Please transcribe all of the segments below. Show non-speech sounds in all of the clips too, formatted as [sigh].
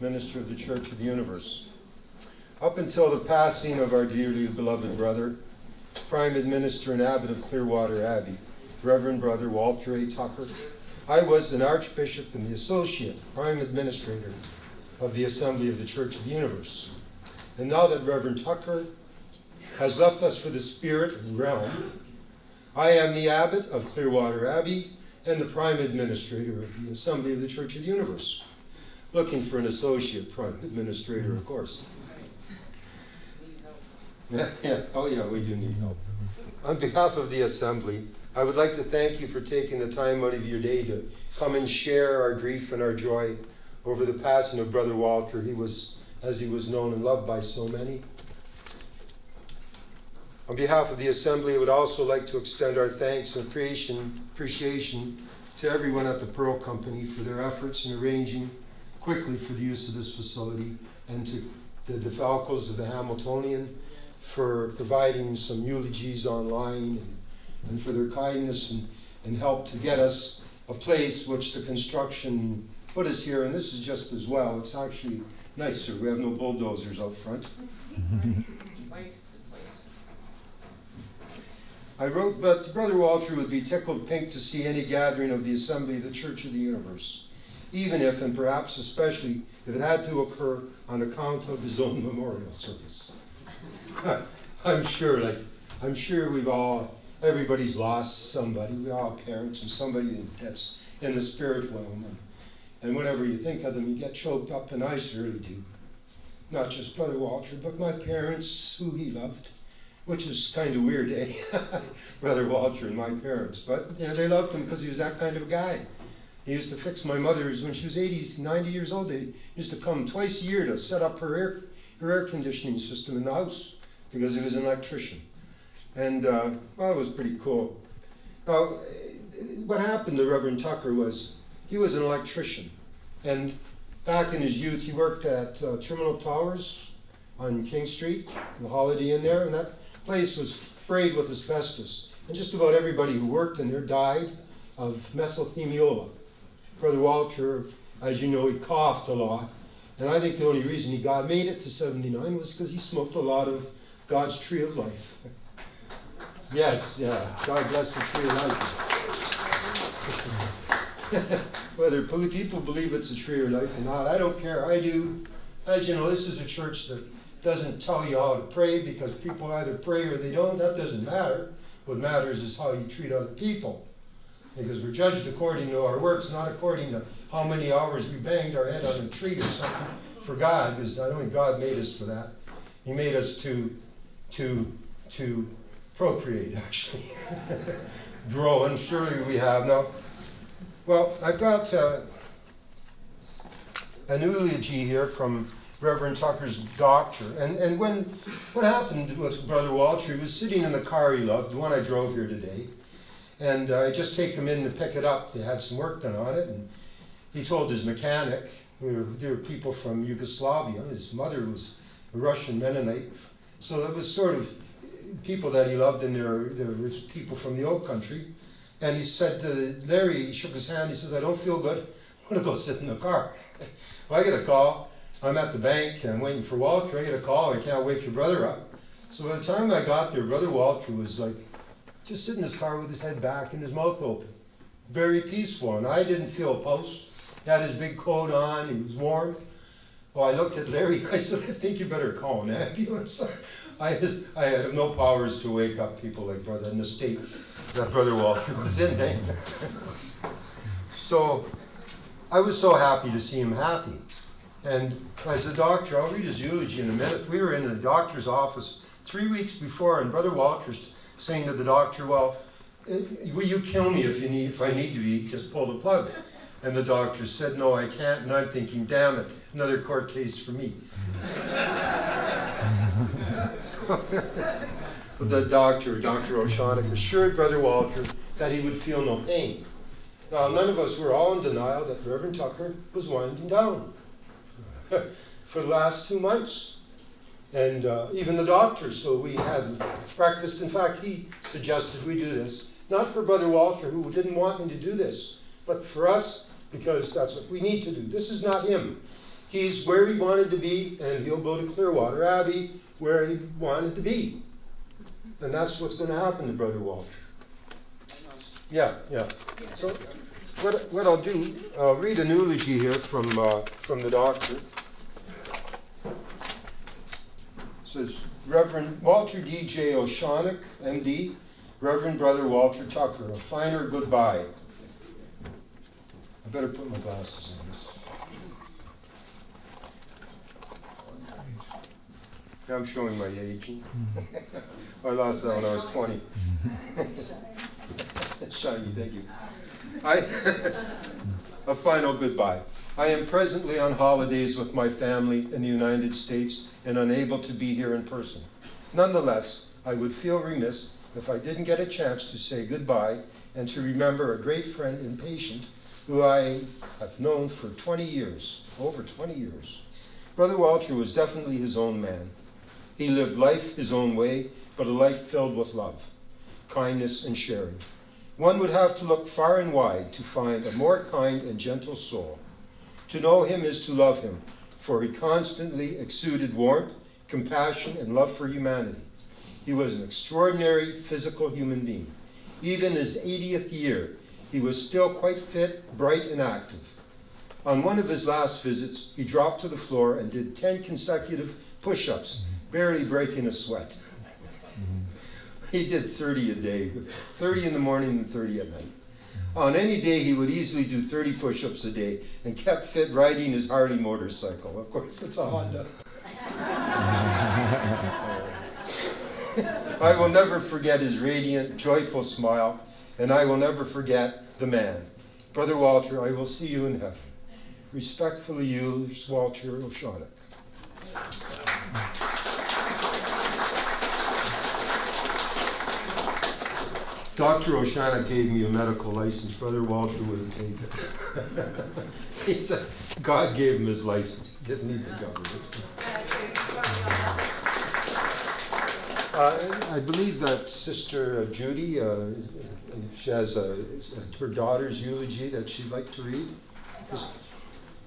Minister of the Church of the Universe. Up until the passing of our dearly beloved brother, Primate Minister and Abbot of Clearwater Abbey, Reverend Brother Walter A. Tucker, I was an Archbishop and the Associate Prime Administrator of the Assembly of the Church of the Universe. And now that Reverend Tucker has left us for the spirit realm, I am the Abbot of Clearwater Abbey and the Prime Administrator of the Assembly of the Church of the Universe. Looking for an Associate Prime Administrator, of course. Yeah, yeah, oh yeah, we do need help. On behalf of the Assembly, I would like to thank you for taking the time out of your day to come and share our grief and our joy over the passing of Brother Walter. He was, as he was known and loved by so many. On behalf of the Assembly, I would also like to extend our thanks and appreciation to everyone at the Pearl Company for their efforts in arranging quickly for the use of this facility and to the DeFalcos of the Hamiltonian for providing some eulogies online and, and for their kindness and, and help to get us a place which the construction put us here. And this is just as well. It's actually nicer. We have no bulldozers out front. I wrote, but Brother Walter would be tickled pink to see any gathering of the Assembly of the Church of the Universe, even if, and perhaps especially, if it had to occur on account of his own memorial service. [laughs] I'm sure, like, I'm sure we've all, everybody's lost somebody. We all have parents and somebody that's in the spirit realm. And, and whenever you think of them, you get choked up, and I surely do. Not just Brother Walter, but my parents, who he loved, which is kind of weird, eh? [laughs] Brother Walter and my parents. But yeah, they loved him because he was that kind of guy. He used to fix my mother's, when she was 80, 90 years old, they used to come twice a year to set up her air, her air conditioning system in the house because he was an electrician. And uh, well, it was pretty cool. What happened to Reverend Tucker was he was an electrician. And back in his youth, he worked at uh, Terminal Towers on King Street, the Holiday Inn there, and that place was sprayed with asbestos. And just about everybody who worked in there died of mesothelioma. Brother Walter, as you know, he coughed a lot. And I think the only reason he got made it to 79 was because he smoked a lot of God's tree of life. Yes, yeah. God bless the tree of life. [laughs] Whether people believe it's a tree of life or not, I don't care. I do. As you know, this is a church that doesn't tell you how to pray because people either pray or they don't. That doesn't matter. What matters is how you treat other people. Because we're judged according to our works, not according to how many hours we banged our head on a tree or something for God, because I don't think God made us for that. He made us to to, to procreate, [laughs] actually. Grow, and surely we have. Now, well, I've got uh, an eulogy here from Reverend Tucker's doctor. And, and when what happened with Brother Walter, he was sitting in the car he loved, the one I drove here today. And uh, I just take him in to pick it up. They had some work done on it. And he told his mechanic, were, there were people from Yugoslavia, his mother was a Russian Mennonite so that was sort of people that he loved, and there, there was people from the old country. And he said to Larry, he shook his hand, he says, I don't feel good. I want to go sit in the car. [laughs] well, I get a call. I'm at the bank, I'm waiting for Walter. I get a call, I can't wake your brother up. So by the time I got there, Brother Walter was like just sitting in his car with his head back and his mouth open. Very peaceful, and I didn't feel pulse. He had his big coat on, he was warm. Well, I looked at Larry. [laughs] I said, I think you better call an ambulance. [laughs] I, I no powers to wake up people like brother in the state that Brother Walter was in. Eh? [laughs] so I was so happy to see him happy. And I said, Doctor, I'll read his eulogy in a minute. We were in the doctor's office three weeks before, and Brother Walter's saying to the doctor, Well, eh, will you kill me if you need if I need to be? Just pull the plug. And the doctor said, No, I can't. And I'm thinking, damn it, another court case for me. [laughs] so, the doctor, Dr. O'Shaughnessy, assured Brother Walter that he would feel no pain. Now, none of us were all in denial that Reverend Tucker was winding down [laughs] for the last two months. And uh, even the doctor, so we had breakfast. In fact, he suggested we do this, not for Brother Walter, who didn't want me to do this, but for us because that's what we need to do. This is not him. He's where he wanted to be, and he'll go to Clearwater Abbey where he wanted to be. And that's what's going to happen to Brother Walter. Yeah, yeah. So, what, what I'll do, I'll read an eulogy here from, uh, from the doctor. It says, Reverend Walter D.J. O'Shaughnessy, M.D., Reverend Brother Walter Tucker, a finer goodbye. I better put my glasses on this. I'm showing my age. Mm-hmm. I lost that when I was 20. Mm-hmm. [laughs] Shiny, thank you. I, [laughs] a final goodbye. I am presently on holidays with my family in the United States and unable to be here in person. Nonetheless, I would feel remiss if I didn't get a chance to say goodbye and to remember a great friend and patient who I have known for 20 years, over 20 years. Brother Walter was definitely his own man. He lived life his own way, but a life filled with love, kindness, and sharing. One would have to look far and wide to find a more kind and gentle soul. To know him is to love him, for he constantly exuded warmth, compassion, and love for humanity. He was an extraordinary physical human being. Even his 80th year, he was still quite fit, bright, and active. On one of his last visits, he dropped to the floor and did 10 consecutive push ups barely breaking a sweat. [laughs] He did 30 a day, 30 in the morning and 30 at night. On any day, he would easily do 30 push ups a day and kept fit riding his Harley motorcycle. Of course, it's a Honda. [laughs] I will never forget his radiant, joyful smile, and I will never forget the man. Brother Walter, I will see you in heaven. Respectfully yours, Walter O'Shaughnessy. Dr. O'Shaughnessy gave me a medical license. Brother Walter wouldn't take it. he said God gave him his license. Didn't need the government. Uh, I believe that Sister Judy, uh, she has a, her daughter's eulogy that she'd like to read.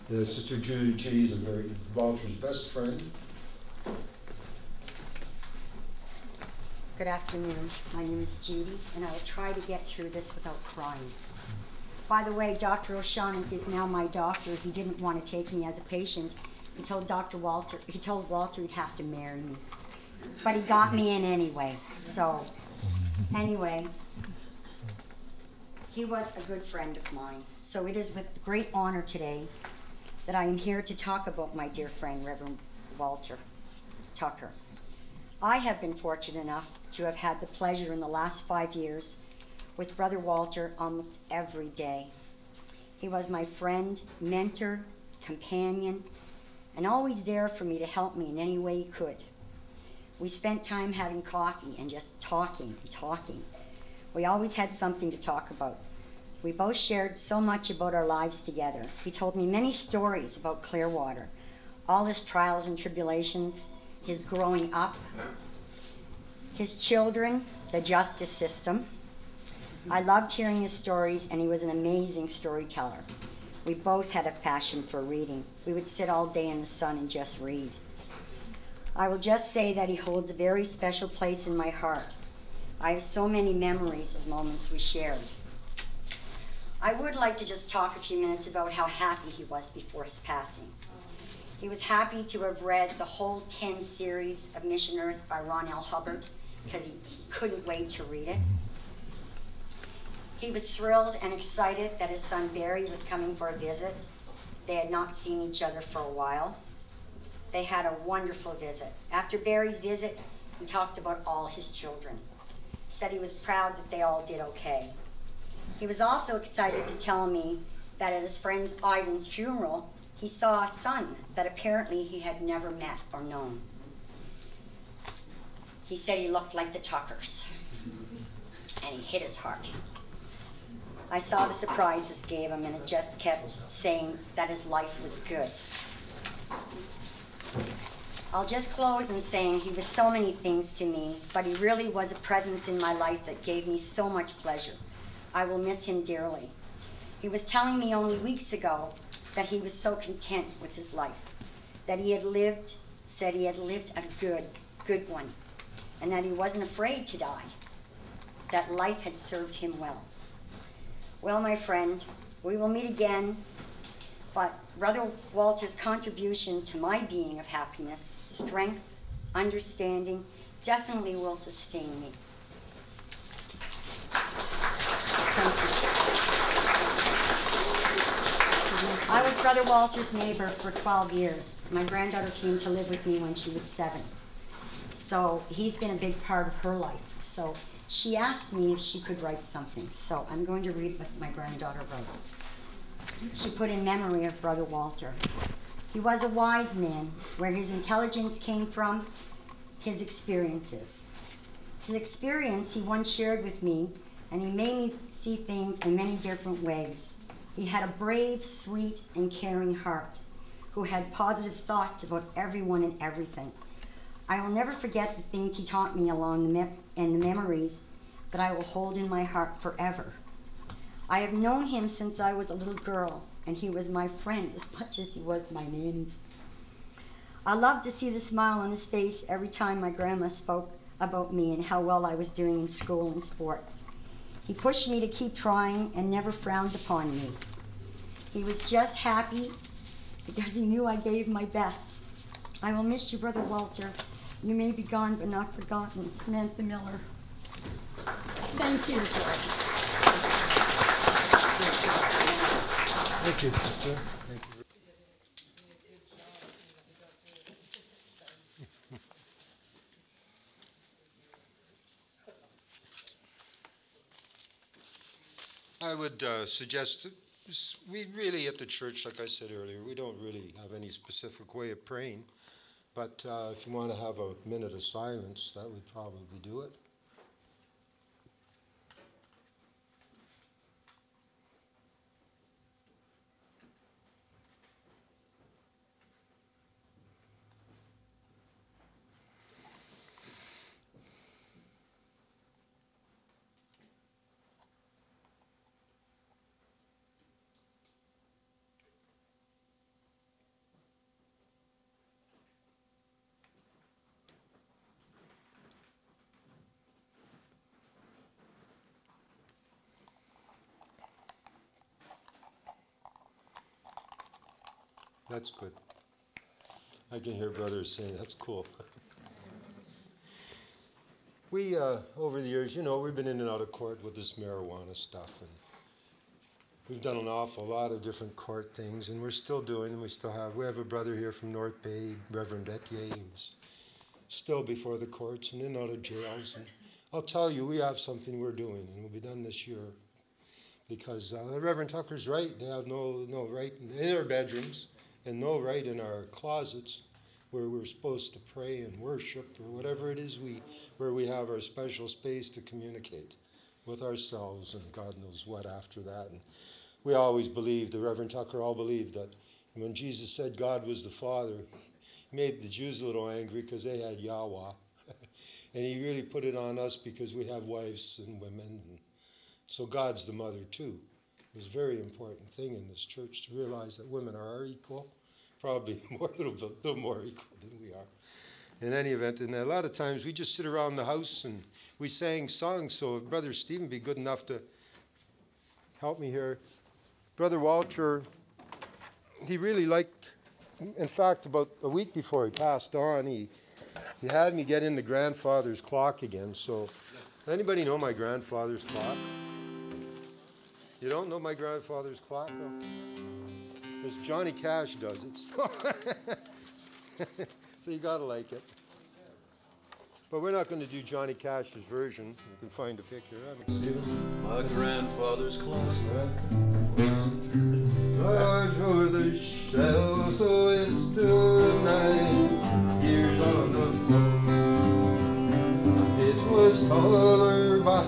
The Sister Judy is a very Walter's best friend. Good afternoon. My name is Judy, and I will try to get through this without crying. By the way, Dr. O'Shaughnessy is now my doctor. He didn't want to take me as a patient. He told Dr. Walter, he told Walter he'd have to marry me. But he got me in anyway. So, anyway, he was a good friend of mine. So it is with great honor today that I am here to talk about my dear friend, Reverend Walter Tucker. I have been fortunate enough to have had the pleasure in the last five years with Brother Walter almost every day. He was my friend, mentor, companion, and always there for me to help me in any way he could. We spent time having coffee and just talking and talking. We always had something to talk about. We both shared so much about our lives together. He told me many stories about Clearwater, all his trials and tribulations, his growing up, his children, the justice system. I loved hearing his stories, and he was an amazing storyteller. We both had a passion for reading. We would sit all day in the sun and just read. I will just say that he holds a very special place in my heart. I have so many memories of moments we shared. I would like to just talk a few minutes about how happy he was before his passing. He was happy to have read the whole 10 series of Mission Earth by Ron L. Hubbard because he, he couldn't wait to read it. He was thrilled and excited that his son Barry was coming for a visit. They had not seen each other for a while. They had a wonderful visit. After Barry's visit, he talked about all his children. He said he was proud that they all did okay. He was also excited to tell me that at his friend Iden's funeral, he saw a son that apparently he had never met or known. He said he looked like the Tuckers, and he hit his heart. I saw the surprise this gave him, and it just kept saying that his life was good. I'll just close in saying he was so many things to me, but he really was a presence in my life that gave me so much pleasure. I will miss him dearly. He was telling me only weeks ago that he was so content with his life, that he had lived, said he had lived a good, good one, and that he wasn't afraid to die, that life had served him well. Well, my friend, we will meet again, but Brother Walter's contribution to my being of happiness, strength, understanding, definitely will sustain me. Thank you. I was Brother Walter's neighbor for 12 years. My granddaughter came to live with me when she was seven. So he's been a big part of her life. So she asked me if she could write something. So I'm going to read what my granddaughter wrote. She put in memory of Brother Walter. He was a wise man, where his intelligence came from, his experiences. His experience he once shared with me, and he made me see things in many different ways. He had a brave, sweet, and caring heart who had positive thoughts about everyone and everything. I will never forget the things he taught me along the and the memories that I will hold in my heart forever. I have known him since I was a little girl, and he was my friend as much as he was my nanny's. I loved to see the smile on his face every time my grandma spoke about me and how well I was doing in school and sports. He pushed me to keep trying and never frowned upon me. He was just happy because he knew I gave my best. I will miss you, Brother Walter. You may be gone, but not forgotten. Samantha Miller. Thank you. Thank you, sister. Thank you. I would uh, suggest we really at the church, like I said earlier, we don't really have any specific way of praying. But uh, if you want to have a minute of silence, that would probably do it. That's good. I can hear brothers saying, that's cool. [laughs] we, uh, over the years, you know, we've been in and out of court with this marijuana stuff. And we've done an awful lot of different court things, and we're still doing them. We still have, we have a brother here from North Bay, Reverend Etier, who's still before the courts and in and out of jails. And I'll tell you, we have something we're doing, and it will be done this year. Because uh, Reverend Tucker's right. They have no, no right in their bedrooms and no right in our closets where we're supposed to pray and worship or whatever it is we where we have our special space to communicate with ourselves and God knows what after that. And we always believed, the Reverend Tucker all believed that when Jesus said God was the Father, he made the Jews a little angry because they had Yahweh. [laughs] and he really put it on us because we have wives and women. And so God's the mother too. It was a very important thing in this church to realize that women are our equal, probably [laughs] more, a little, bit, little more equal than we are. In any event, and a lot of times we just sit around the house and we sang songs. So if Brother Stephen be good enough to help me here. Brother Walter, he really liked, in fact, about a week before he passed on, he, he had me get in the grandfather's clock again. So anybody know my grandfather's clock? You don't know my grandfather's clock? Though? Because Johnny Cash does it. So, [laughs] so you got to like it. But we're not going to do Johnny Cash's version. You can find a picture. My grandfather's clock. Large for the shell, so it stood nine years on the floor. It was taller by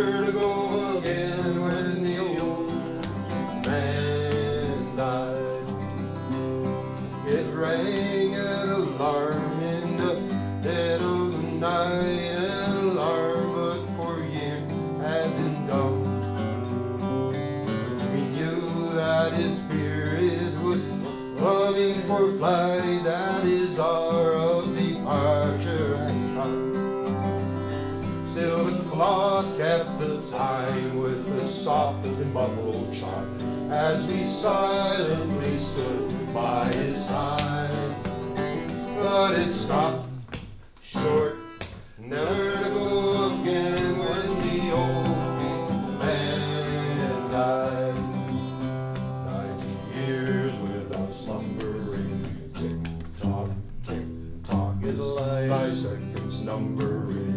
never to go silently stood by his side. But it stopped short, never to go again when the old man died. Ninety years without slumbering, tick tock, tick tock, is life seconds numbering,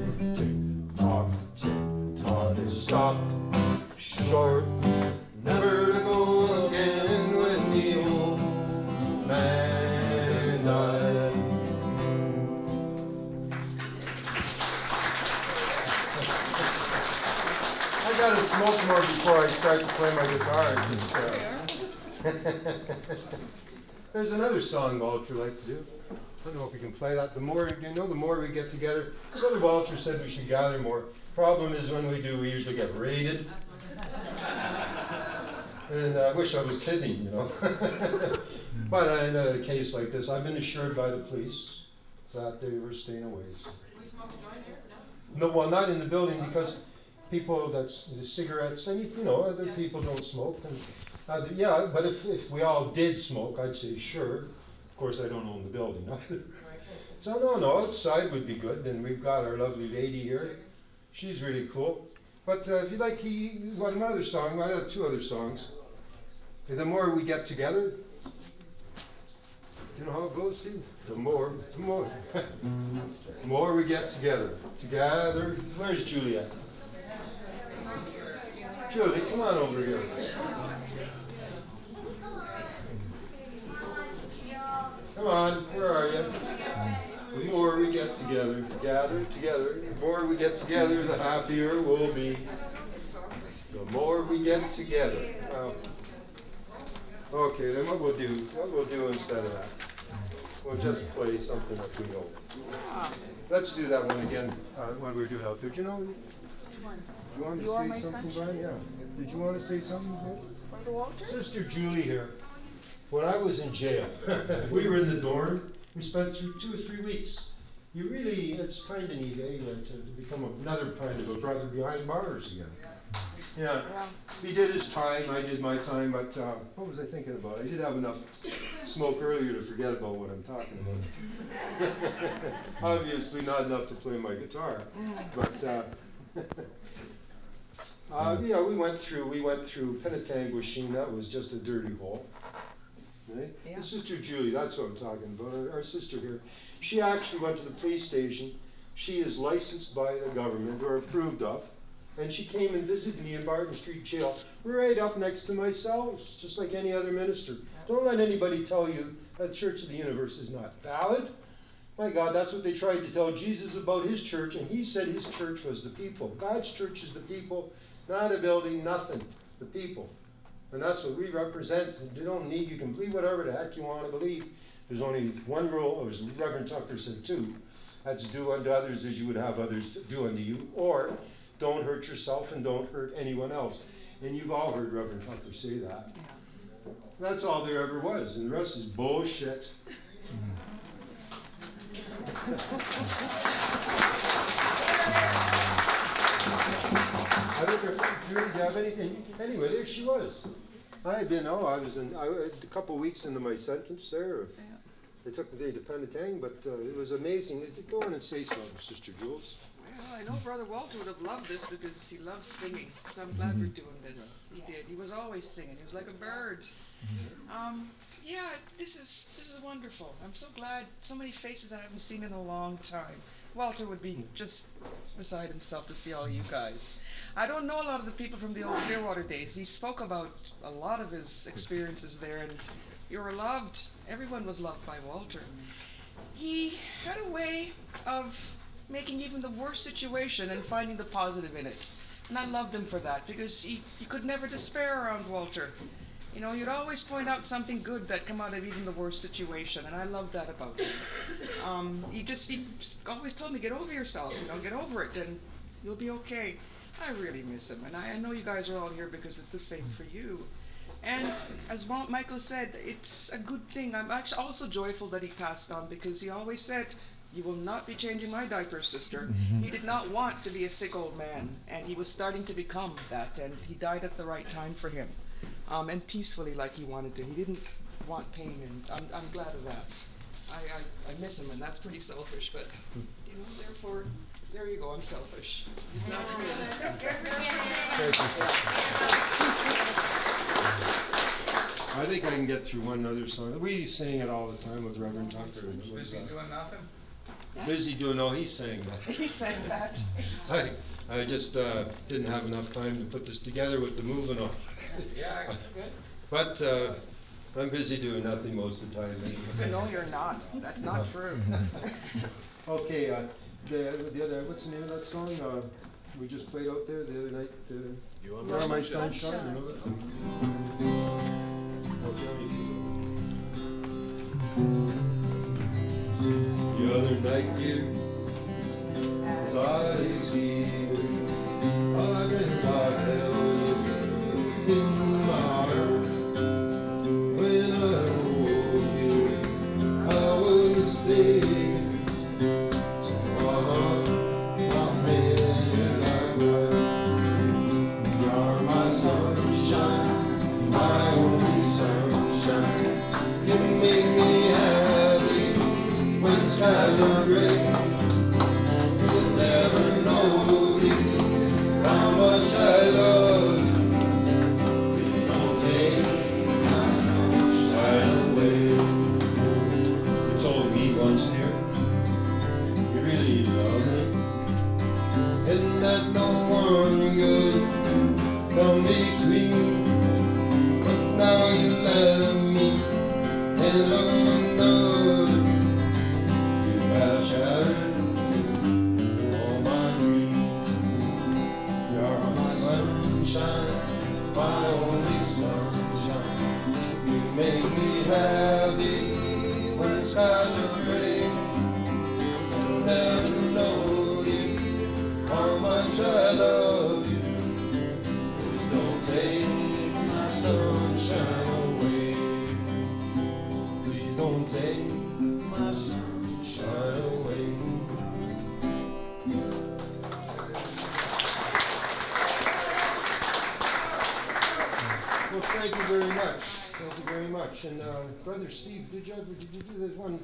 gotta more before I start to play my guitar. Just, uh, [laughs] There's another song Walter liked to do. I don't know if we can play that. The more, you know, the more we get together. Brother Walter said we should gather more. Problem is when we do, we usually get raided. And I wish I was kidding, you know. [laughs] but uh, in a case like this, I've been assured by the police that they were staying away. So. No, well, not in the building because people that's the cigarettes and you know other people don't smoke. And, uh, yeah, but if, if we all did smoke, I'd say sure. Of course, I don't own the building either. [laughs] So no, no, outside would be good. And we've got our lovely lady here. She's really cool. But uh, if you like, he well, another song. I have two other songs. The more we get together, you know how it goes, Steve? The more, the more, [laughs] the more we get together. Together. Where's Julia? Julie, come on over here. Come on, where are you? The more we get together, together, together, the more we get together, the happier we'll be. The more we get together. Well, okay, then what we'll do, what we'll do instead of that, we'll just play something that we know. Let's do that one again uh, when we do out there. Do you know? Do you want to You are say my something, sunshine. Brian? Yeah. Did you want to say something? Brother Walter? Sister Julie here. When I was in jail, [laughs] we were in the dorm. We spent through two or three weeks. You really, it's kind of neat, eh, to, to become another kind of a brother behind bars again. Yeah, he did his time, I did my time, but uh, what was I thinking about? I did have enough smoke earlier to forget about what I'm talking about. [laughs] Obviously, not enough to play my guitar, but uh, [laughs] uh, yeah, we went through. We went through Penetanguishene. That was just a dirty hole. Right? Yeah. Sister Julie, that's what I'm talking about. Our, our sister here. She actually went to the police station. She is licensed by the government or approved of. And she came and visited me in Barton Street Jail, right up next to my cells, just like any other minister. Don't let anybody tell you that Church of the Universe is not valid. My God, that's what they tried to tell Jesus about his church, and he said his church was the people. God's church is the people, not a building, nothing. The people. And that's what we represent. You don't need, you can believe whatever the heck you want to believe. There's only one rule, or as Reverend Tucker said two. That's do unto others as you would have others do unto you. Or don't hurt yourself and don't hurt anyone else. And you've all heard Reverend Tucker say that. That's all there ever was. And the rest is bullshit. [laughs] [laughs] I think, if- Judy, do you have anything? Anyway, there she was. I had been, oh, I was in, I, a couple weeks into my sentence there. Yeah. They took me to Penetang, but uh, it was amazing. Go on and say something, Sister Jules. Well, I know Brother Walter would have loved this because he loves singing. So I'm glad we're doing this. He did. He was always singing. He was like a bird. Um, yeah, this is this is wonderful. I'm so glad. So many faces I haven't seen in a long time. Walter would be just beside himself to see all you guys. I don't know a lot of the people from the old Clearwater days. He spoke about a lot of his experiences there, and you were loved. Everyone was loved by Walter. He had a way of making even the worst situation and finding the positive in it. And I loved him for that because he, he could never despair around Walter. You know, you'd always point out something good that come out of even the worst situation, and I love that about him. Um, he just he always told me, get over yourself, you know, get over it, and you'll be okay. I really miss him, and I, I know you guys are all here because it's the same for you. And as Michael said, it's a good thing. I'm actually also joyful that he passed on because he always said, You will not be changing my diaper, sister. He did not want to be a sick old man, and he was starting to become that, and he died at the right time for him. Um, and peacefully, like he wanted to. He didn't want pain, and I'm, I'm glad of that. I, I, I miss him, and that's pretty selfish, but, you know, therefore, there you go, I'm selfish. He's not here. [laughs] I think I can get through one other song. We sing it all the time with Reverend Tucker. and was, Busy doing nothing? Busy doing, oh, he sang that. he said that. I, I just uh, didn't have enough time to put this together with the moving on. Yeah, good. But uh, I'm busy doing nothing most of the time. anyway. No, you're not. That's not true. [laughs] Okay, uh, the, the other, what's the name of that song? Uh, we just played out there the other night. Uh, You Where are my sunshine? sunshine? You know that? Tell me if you know. The other night, dear, as I see brother Steve, did you ever did you do this one?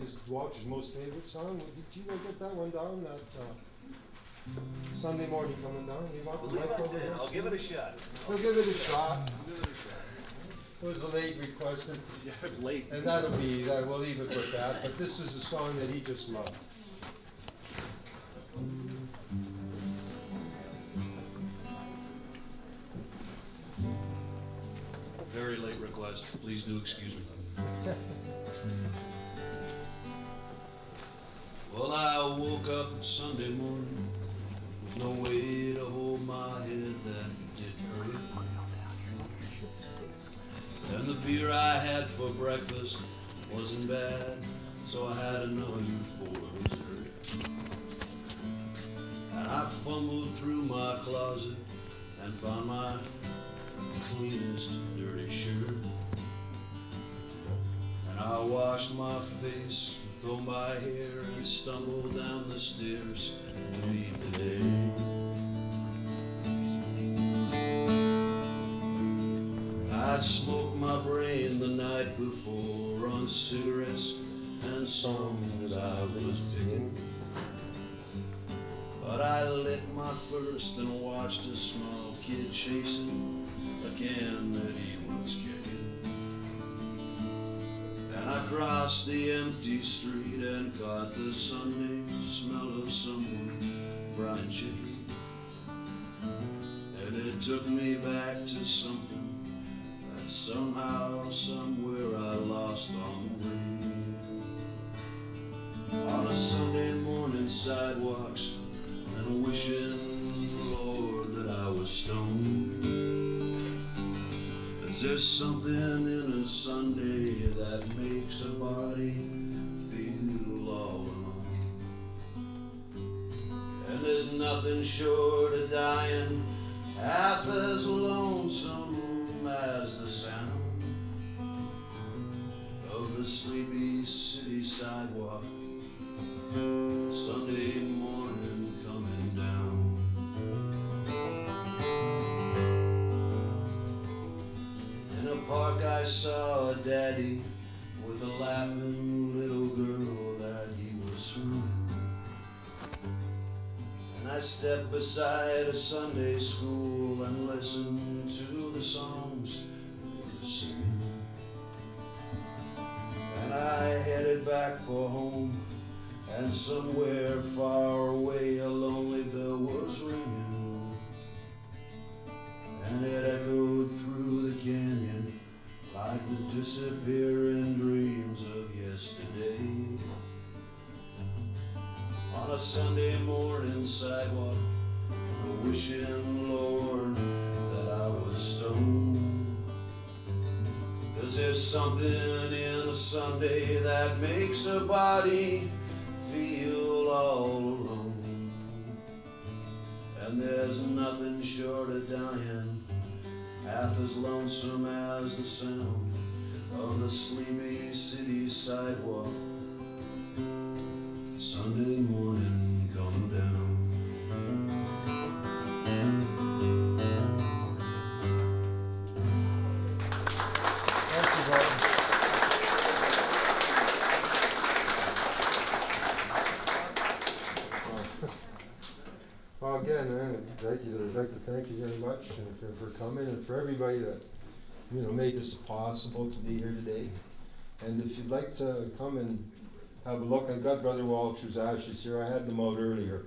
His Walter's most favorite song. Did you ever get that one down? That uh, Sunday morning coming down. You want the Believe mic I over did. here? I'll give it a shot. We'll give it a shot. It was a late request, and, Yeah, late. and that'll be that. We'll leave it with that. But this is a song that he just loved. Very late request. Please do excuse me. [laughs] Well, I woke up Sunday morning with no way to hold my head that did hurt. And the beer I had for breakfast wasn't bad, so I had another for dessert. And I fumbled through my closet and found my cleanest dirty shirt. I washed my face, combed my hair, and stumbled down the stairs to meet the day. I'd smoked my brain the night before on cigarettes and songs I was picking. But I lit my first and watched a small kid chasing a can that he was kicking. Crossed the empty street and caught the Sunday smell of someone frying chicken. And it took me back to something that somehow, somewhere I lost on the way. On a Sunday morning sidewalks and wishing, Lord, that I was stoned. Is there something in a Sunday that makes a body feel all alone? And there's nothing short of dying half as lonesome as the sound of the sleepy city sidewalk Sunday morning saw a daddy with a laughing little girl that he was swooning. And I stepped beside a Sunday school and listened to the songs they were singing. And I headed back for home, and somewhere far away a Sunday morning sidewalk, wishing, Lord, that I was stoned. Cause there's something in a Sunday that makes a body feel all alone. And there's nothing short of dying half as lonesome as the sound of the sleepy city sidewalk. Sunday morning coming down. Thank you, Martin. Well, again, man, I'd like, you, I'd like to thank you very much for, for coming and for everybody that, you know, made this possible to be here today. And if you'd like to come and have a look, I got Brother Walter's ashes here. I had them out earlier.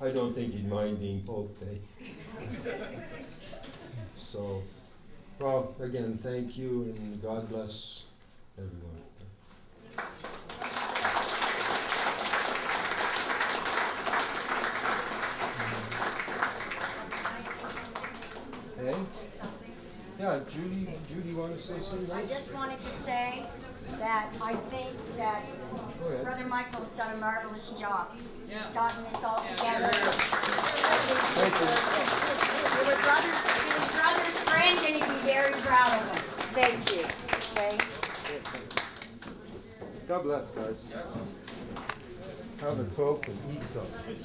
I don't think he'd mind being poked, eh? [laughs] so, well, again, thank you and God bless everyone. Hey? Yeah, Judy, Judy, want to say something I just wanted to say that I think that Go ahead. Brother Michael's done a marvelous job. He's gotten this all Yeah. together. Thank you. You were brother, his brother's friend and he'd be very proud of him. Thank you. Okay? God bless, guys. Have a toke and eat something.